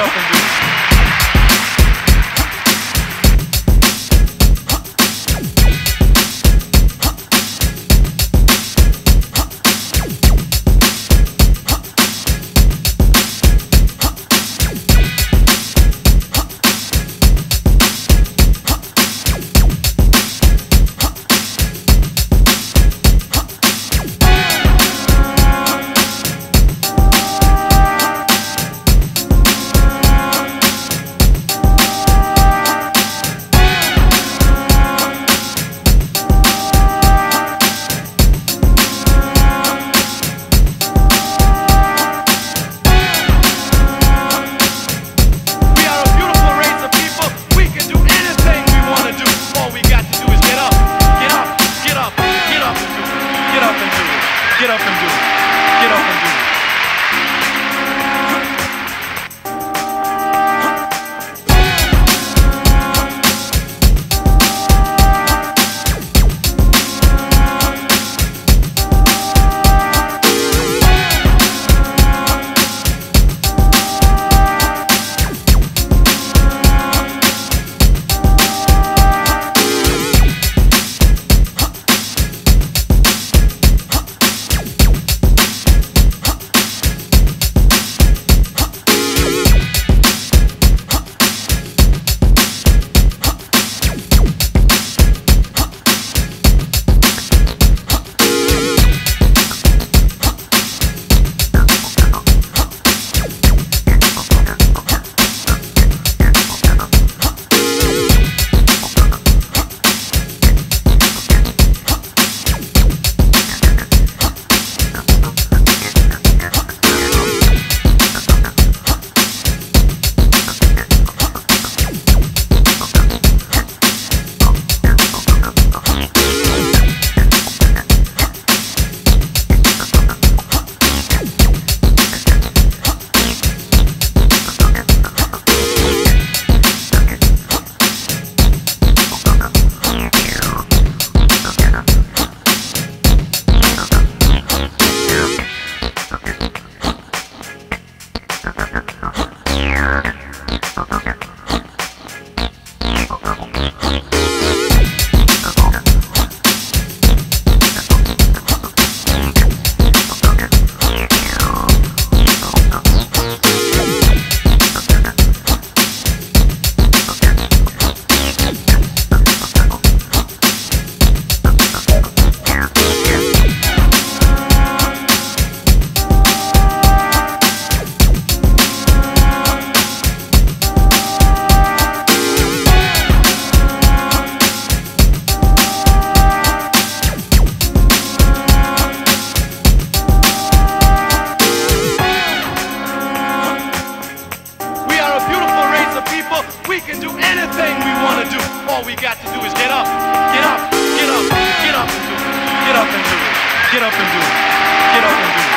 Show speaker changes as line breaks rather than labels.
it up Get up and do it. We can do anything we want to do. All we got to do is get up, get up, get up, get up and do it. Get up and do it. Get up and do it. Get up and do it.